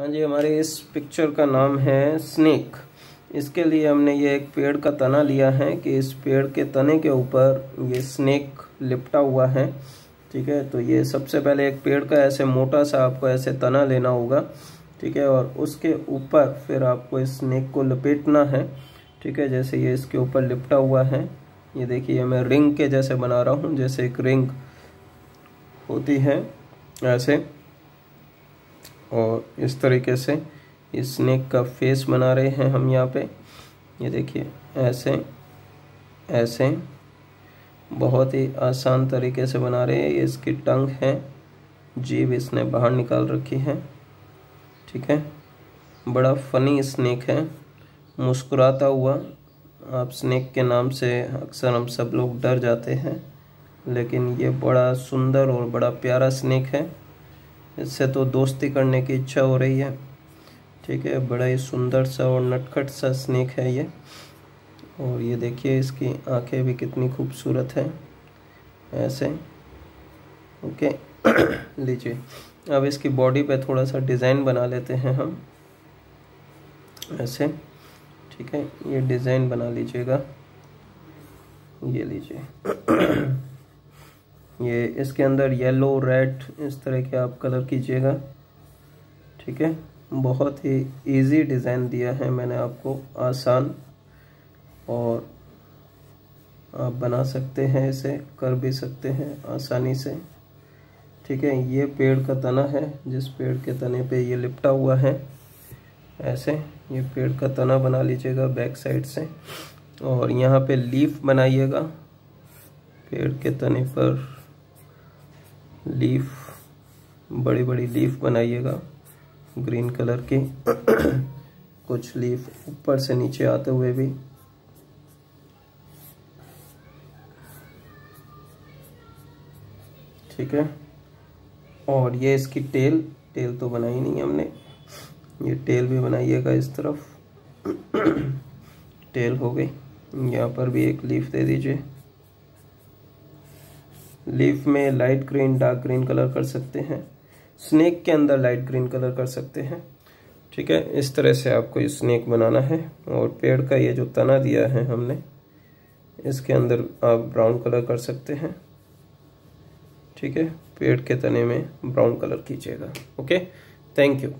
हाँ जी, हमारे इस पिक्चर का नाम है स्नेक इसके लिए हमने ये एक पेड़ का तना लिया है कि इस पेड़ के तने के ऊपर ये स्नेक लिपटा हुआ है, ठीक है? तो ये सबसे पहले एक पेड़ का ऐसे मोटा सा आपको ऐसे तना लेना होगा, ठीक है? और उसके ऊपर फिर आपको इस स्नेक को लपेटना है, ठीक है? जैसे ये इसके ऊपर लिपटा हुआ है। ये देखिए मैं रिंग के जैसे बना रहा हूँ, जैसे एक रिंग होती है, ऐसे। और इस तरीके से इस स्नेक का फेस बना रहे हैं हम यहाँ पे। ये देखिए, ऐसे ऐसे, बहुत ही आसान तरीके से बना रहे हैं। ये इसकी टंग है, जीव इसने बाहर निकाल रखी है, ठीक है? बड़ा फनी स्नेक है, मुस्कुराता हुआ। आप स्नेक के नाम से अक्सर हम सब लोग डर जाते हैं, लेकिन ये बड़ा सुंदर और बड़ा प्यारा स्नेक है। इससे तो दोस्ती करने की इच्छा हो रही है। ठीक है, बड़ा ही सुंदर सा और नटखट सा स्नेक है ये। और ये देखिए, इसकी आँखें भी कितनी खूबसूरत है। ऐसे। ओके। लीजिए। अब इसकी बॉडी पे थोड़ा सा डिज़ाइन बना लेते हैं हम। ऐसे। ठीक है, ये डिज़ाइन बना लीजिएगा। ये लीजिए। ये इसके अंदर येलो रेड इस तरह के आप कलर कीजिएगा। ठीक है? बहुत ही इजी डिज़ाइन दिया है मैंने आपको, आसान। और आप बना सकते हैं इसे, कर भी सकते हैं आसानी से। ठीक है? ये पेड़ का तना है, जिस पेड़ के तने पे ये लिपटा हुआ है। ऐसे ये पेड़ का तना बना लीजिएगा बैक साइड से। और यहाँ पे लीफ बनाइएगा। पेड़ के तने पर लीफ बड़ी बड़ी लीफ बनाइएगा, ग्रीन कलर की। कुछ लीफ ऊपर से नीचे आते हुए भी। ठीक है? और ये इसकी टेल टेल तो बनाई नहीं हमने। ये टेल भी बनाइएगा इस तरफ़। टेल हो गई। यहाँ पर भी एक लीफ दे दीजिए। लीफ में light green, dark green colour कर सकते हैं। स्नेक के अंदर लाइट ग्रीन कलर कर सकते हैं। ठीक है, इस तरह से आपको ये स्नेक बनाना है और पेड़ का ये जो तना दिया है हमने, इसके अंदर आप ब्राउन कलर कर सकते हैं। ठीक है, पेड़ के तने में ब्राउन कलर कीजिएगा। Okay, thank you.